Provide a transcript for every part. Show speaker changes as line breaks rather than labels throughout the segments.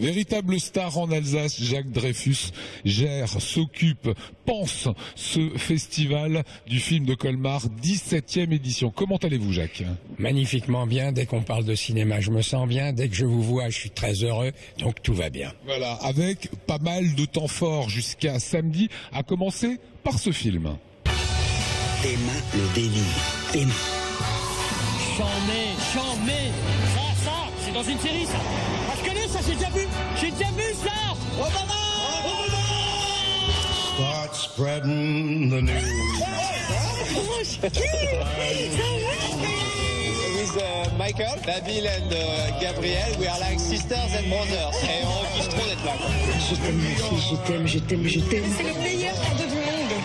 Véritable star en Alsace, Jacques Dreyfus gère, s'occupe, pense ce festival du film de Colmar, 17e édition. Comment allez-vous Jacques?
Magnifiquement bien, dès qu'on parle de cinéma je me sens bien, dès que je vous vois je suis très heureux, donc tout va bien.
Voilà, avec pas mal de temps fort jusqu'à samedi, à commencer par ce film.
Tes mains, le délire. Tes mains.
Chambé, chambé Ça, ça, c'est dans une série ça Je connais ça, j'ai déjà vu J'ai déjà vu ça Obama
Start spreading the news.
with uh, Michael, Nabil and uh, Gabriel. We are like sisters and brothers. Et on kiffe trop d'être là.
Je t'aime, ma fille, je t'aime, je t'aime, je t'aime.
C'est le meilleur cadeau du monde.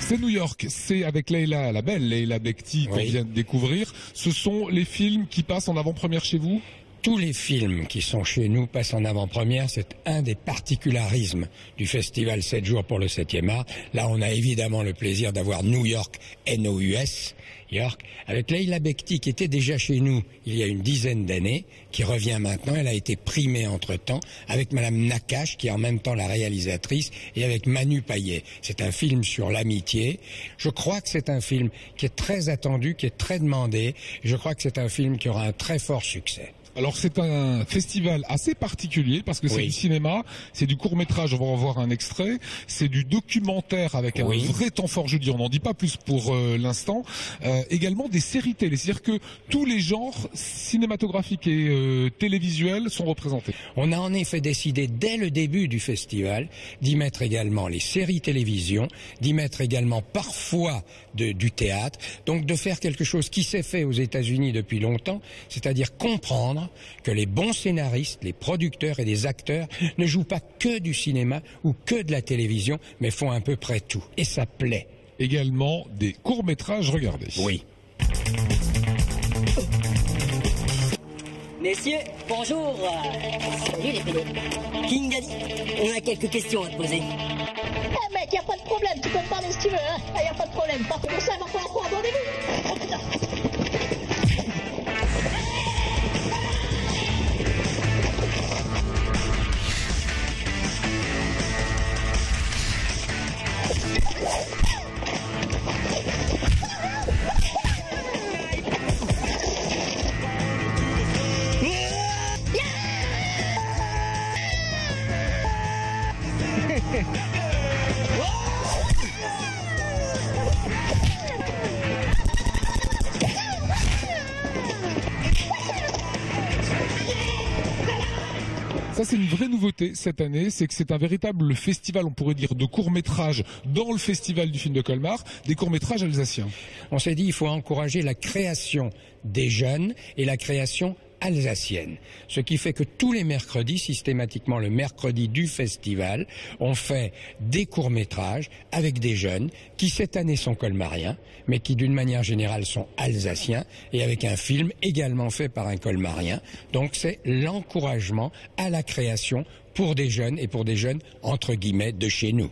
C'est New York, c'est avec Leila, la belle Leila Bekti qu'on
Oui.
vient de découvrir. Ce sont les films qui passent en avant-première chez vous?
Tous les films qui sont chez nous passent en avant-première, c'est un des particularismes du festival 7 jours pour le 7e art. Là, on a évidemment le plaisir d'avoir New York, N-O-U-S, York, avec Leila Bekti qui était déjà chez nous il y a une dizaine d'années, qui revient maintenant, elle a été primée entre-temps, avec Madame Nakache qui est en même temps la réalisatrice, et avec Manu Payet. C'est un film sur l'amitié. Je crois que c'est un film qui est très attendu, qui est très demandé, je crois que c'est un film qui aura un très fort succès.
Alors c'est un festival assez particulier parce que c'est
Oui.
du cinéma, c'est du court métrage, on va en voir un extrait, c'est du documentaire avec un
Oui.
vrai temps fort, je dis, on n'en dit pas plus pour euh, l'instant. Euh, également des séries télé, c'est-à-dire que tous les genres cinématographiques et euh, télévisuels sont représentés.
On a en effet décidé dès le début du festival d'y mettre également les séries télévision, d'y mettre également parfois de- du théâtre, donc de faire quelque chose qui s'est fait aux États-Unis depuis longtemps, c'est-à-dire comprendre que les bons scénaristes, les producteurs et les acteurs ne jouent pas que du cinéma ou que de la télévision, mais font à peu près tout. Et ça plaît.
Également des courts métrages, regardez.
Oui.
Messieurs, bonjour. Salut les pédés. King dit, on a quelques questions à te poser.
Eh mec, y a pas de problème, tu peux me parler si tu veux, hein. Y a pas de problème. Par contre, ça
Ça c'est une vraie nouveauté cette année, c'est que c'est un véritable festival, on pourrait dire, de courts métrages dans le festival du film de Colmar, des courts métrages alsaciens.
On s'est dit il faut encourager la création des jeunes et la création alsacienne. Ce qui fait que tous les mercredis, systématiquement le mercredi du festival, on fait des courts-métrages avec des jeunes qui cette année sont colmariens, mais qui d'une manière générale sont alsaciens et avec un film également fait par un colmarien. Donc c'est l'encouragement à la création pour des jeunes et pour des jeunes entre guillemets de chez nous.